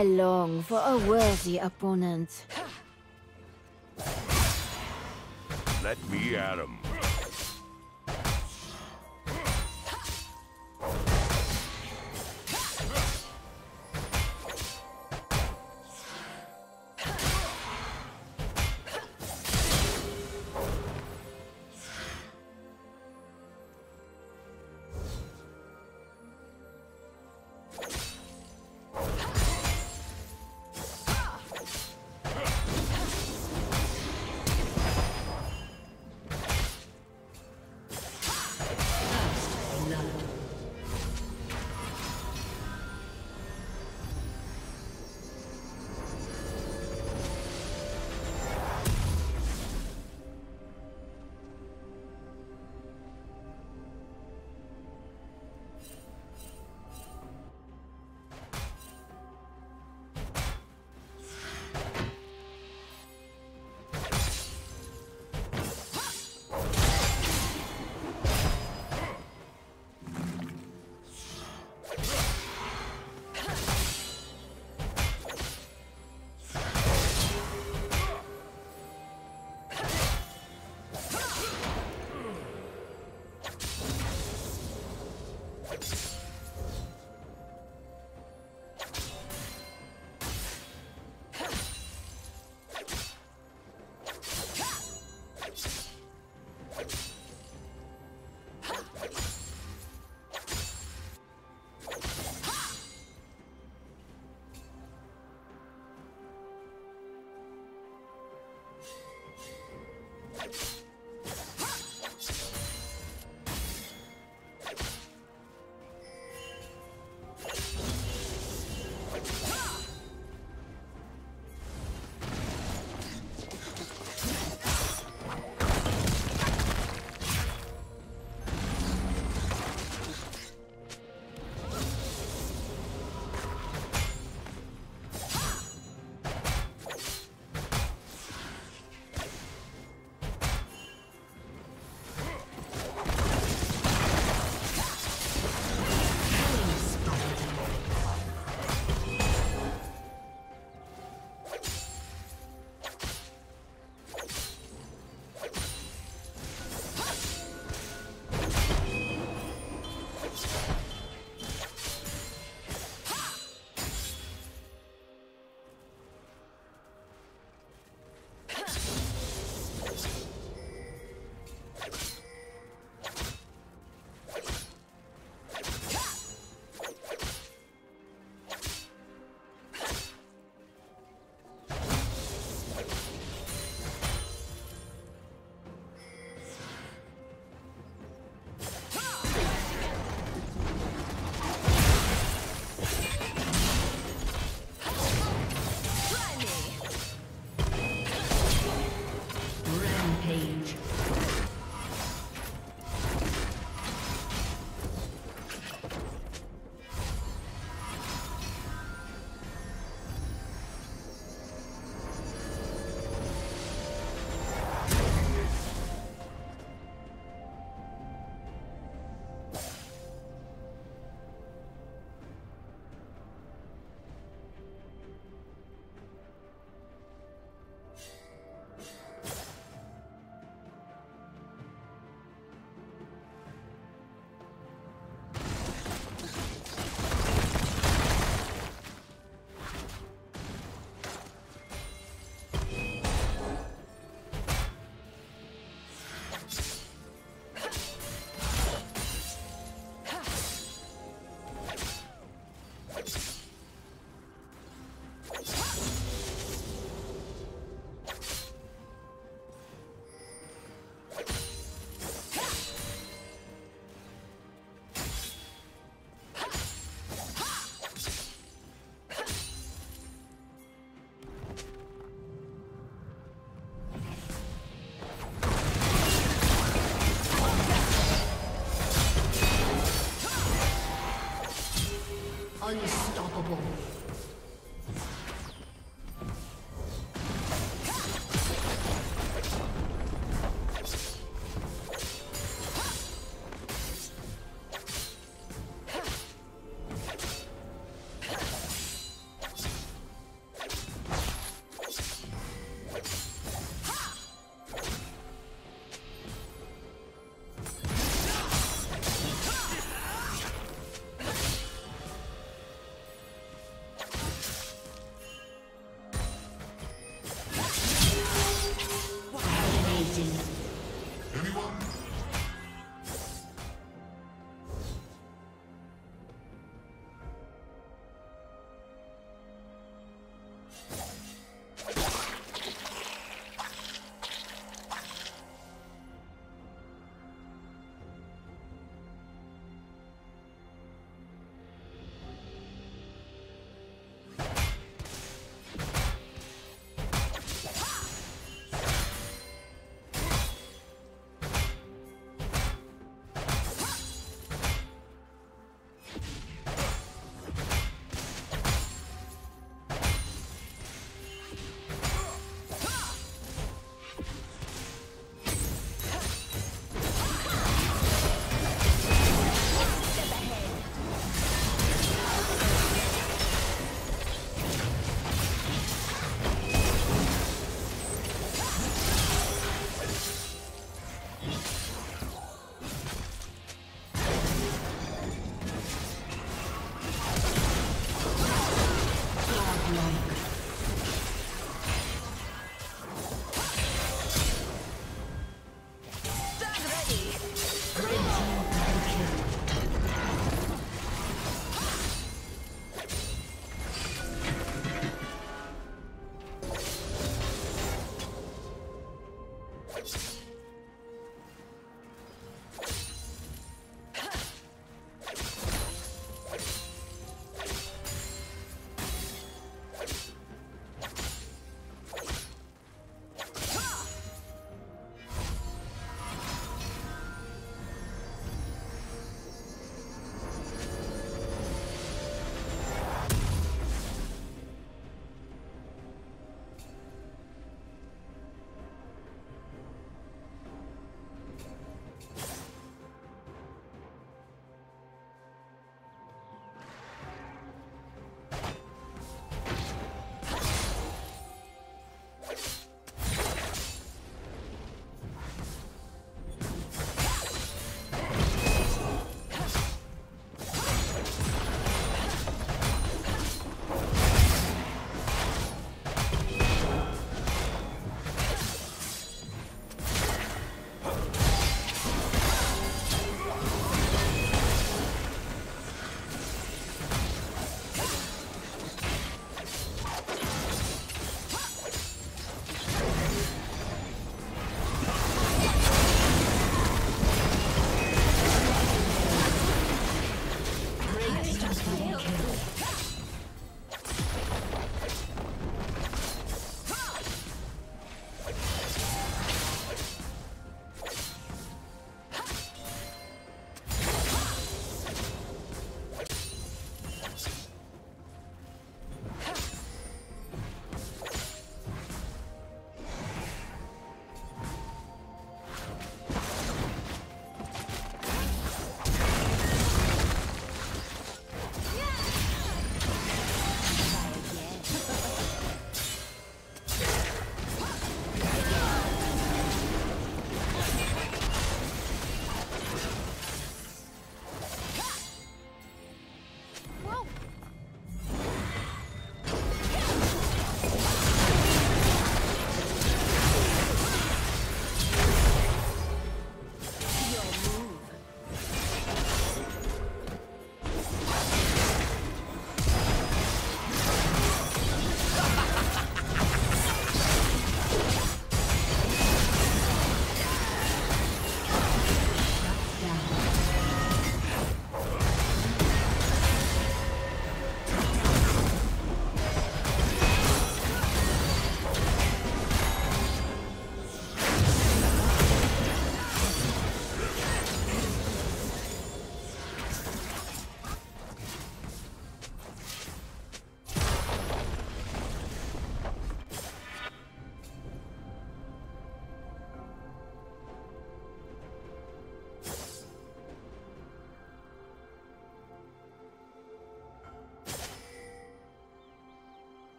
I long for a worthy opponent. Let me at him.